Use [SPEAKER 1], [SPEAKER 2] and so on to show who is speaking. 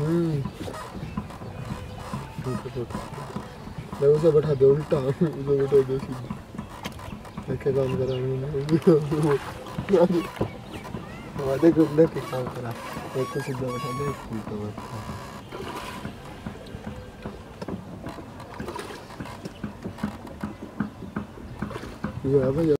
[SPEAKER 1] Mm. There was a but had ulta. So what I guess. क्या काम करा मैंने वादे ग्रुप ने क्या काम करा एक तो सीधा बैठा दे एक उल्टा बैठा Yeah, but